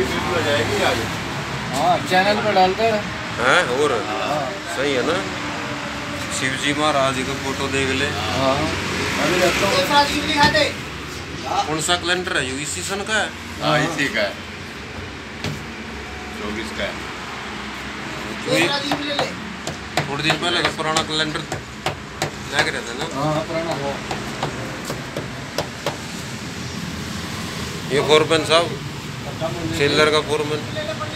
की वीडियो जाएगी आज। हाँ चैनल पे डालते हैं। हैं और? हाँ। सही है ना? शिव जी महाराज का फ़ोटो देख ले। हाँ। कौन सा कैलेंडर है? ये इसी सन का है? हाँ इसी का है। चौबीस का है। थोड़े दिन पहले का पुराना कैलेंडर लग रहा था ना? हाँ पुराना ये फोरमैन साहब। सेलर का फोरमैन